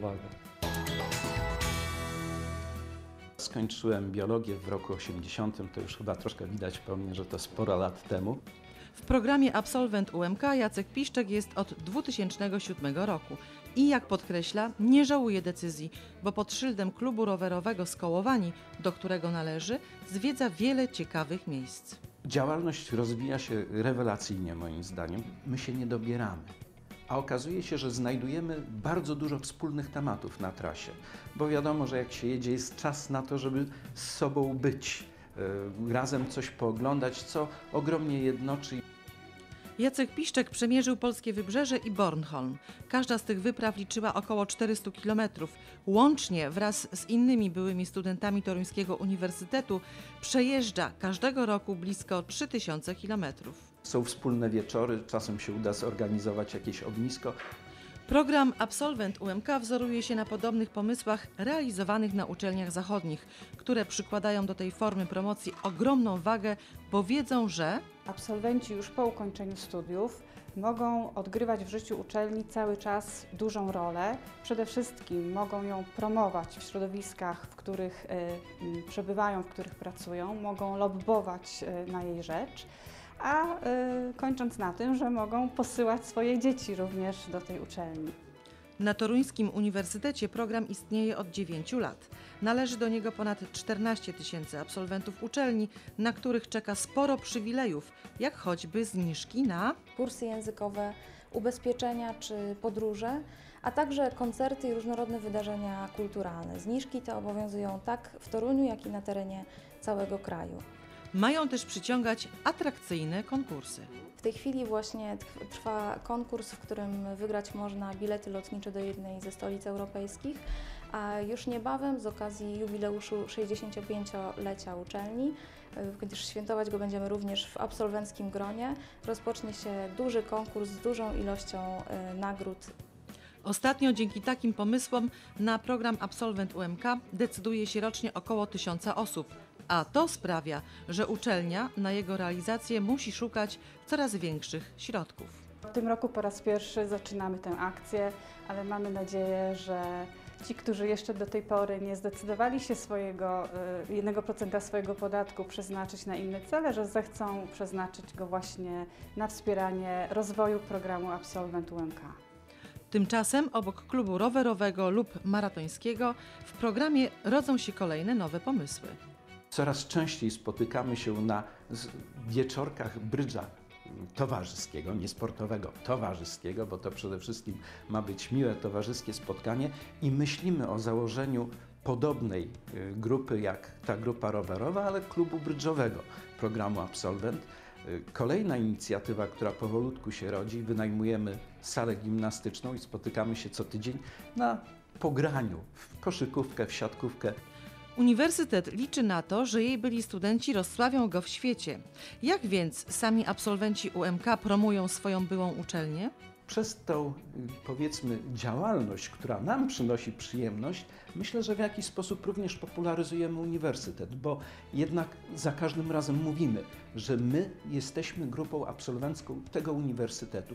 uwagę. Skończyłem biologię w roku 80, to już chyba troszkę widać po mnie, że to sporo lat temu. W programie Absolwent UMK Jacek Piszczek jest od 2007 roku i jak podkreśla, nie żałuje decyzji, bo pod szyldem klubu rowerowego Skołowani, do którego należy, zwiedza wiele ciekawych miejsc. Działalność rozwija się rewelacyjnie moim zdaniem. My się nie dobieramy. A okazuje się, że znajdujemy bardzo dużo wspólnych tematów na trasie, bo wiadomo, że jak się jedzie, jest czas na to, żeby z sobą być, yy, razem coś pooglądać, co ogromnie jednoczy. Jacek Piszczek przemierzył polskie wybrzeże i Bornholm. Każda z tych wypraw liczyła około 400 km. Łącznie wraz z innymi byłymi studentami Toruńskiego Uniwersytetu przejeżdża każdego roku blisko 3000 km. Są wspólne wieczory, czasem się uda zorganizować jakieś ognisko. Program Absolwent UMK wzoruje się na podobnych pomysłach realizowanych na uczelniach zachodnich, które przykładają do tej formy promocji ogromną wagę, bo wiedzą, że Absolwenci już po ukończeniu studiów mogą odgrywać w życiu uczelni cały czas dużą rolę. Przede wszystkim mogą ją promować w środowiskach, w których m, przebywają, w których pracują, mogą lobbować e, na jej rzecz, a e, kończąc na tym, że mogą posyłać swoje dzieci również do tej uczelni. Na Toruńskim Uniwersytecie program istnieje od 9 lat. Należy do niego ponad 14 tysięcy absolwentów uczelni, na których czeka sporo przywilejów, jak choćby zniżki na kursy językowe, ubezpieczenia czy podróże, a także koncerty i różnorodne wydarzenia kulturalne. Zniżki te obowiązują tak w Toruniu, jak i na terenie całego kraju. Mają też przyciągać atrakcyjne konkursy. W tej chwili właśnie trwa konkurs, w którym wygrać można bilety lotnicze do jednej ze stolic europejskich, a już niebawem z okazji jubileuszu 65-lecia uczelni, y, gdyż świętować go będziemy również w absolwenckim gronie, rozpocznie się duży konkurs z dużą ilością y, nagród Ostatnio dzięki takim pomysłom na program Absolwent UMK decyduje się rocznie około tysiąca osób, a to sprawia, że uczelnia na jego realizację musi szukać coraz większych środków. W tym roku po raz pierwszy zaczynamy tę akcję, ale mamy nadzieję, że ci, którzy jeszcze do tej pory nie zdecydowali się swojego y, 1% swojego podatku przeznaczyć na inne cele, że zechcą przeznaczyć go właśnie na wspieranie rozwoju programu Absolwent UMK. Tymczasem obok klubu rowerowego lub maratońskiego w programie rodzą się kolejne nowe pomysły. Coraz częściej spotykamy się na wieczorkach brydża towarzyskiego, nie sportowego, towarzyskiego, bo to przede wszystkim ma być miłe towarzyskie spotkanie i myślimy o założeniu podobnej y, grupy jak ta grupa rowerowa, ale klubu brydżowego programu Absolwent. Y, Kolejna inicjatywa, która powolutku się rodzi, wynajmujemy salę gimnastyczną i spotykamy się co tydzień na pograniu, w koszykówkę, w siatkówkę, Uniwersytet liczy na to, że jej byli studenci rozsławią go w świecie. Jak więc sami absolwenci UMK promują swoją byłą uczelnię? przez tą, powiedzmy, działalność, która nam przynosi przyjemność, myślę, że w jakiś sposób również popularyzujemy uniwersytet, bo jednak za każdym razem mówimy, że my jesteśmy grupą absolwencką tego uniwersytetu.